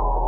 Oh.